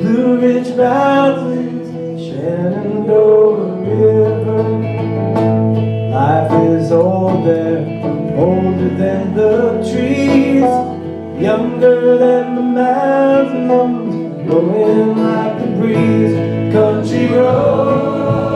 Blue Ridge Mountains, Shenandoah River. Life is old there, older than the trees, younger than the mountains, blowing like the breeze. Country road,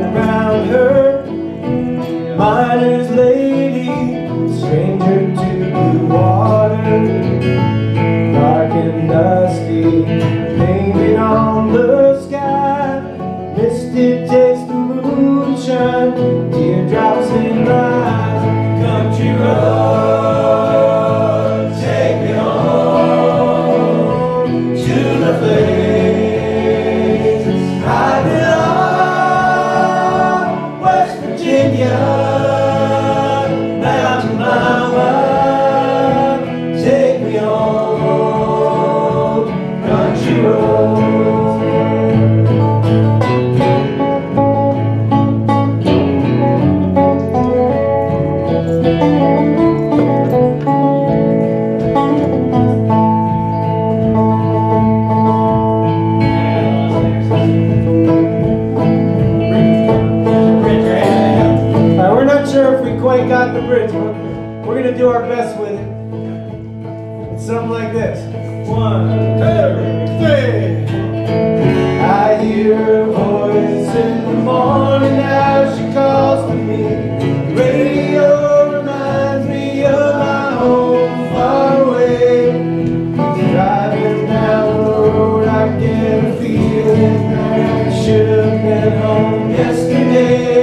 around her. Miner's lady, stranger to blue water. Dark and dusty, painted on the sky. Misty taste of moonshine, we got the bridge. We're, we're going to do our best with it. It's something like this. One, two, three. I hear her voice in the morning as she calls to me. Radio reminds me of my home far away. Driving down the road, I get a feeling that I should have been home yesterday.